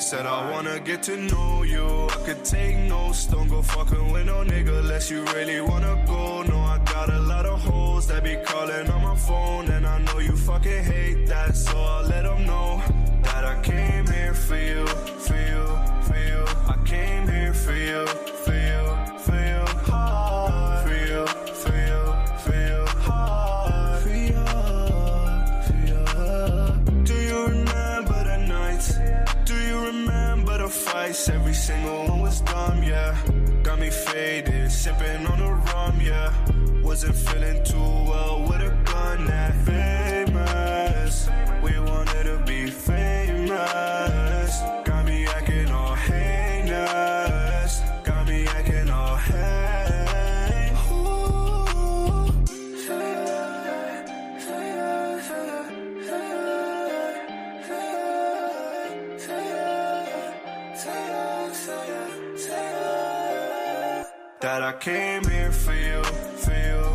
Said I wanna get to know you. I could take notes, don't go fucking with no nigga unless you really wanna go. No, I got a lot of hoes that be calling on my phone, and I know you fucking hate that, so I let them know that I came here for you, Every single one was dumb, yeah. Got me faded, sipping on the rum, yeah. Wasn't feeling too That I came here for you, for you.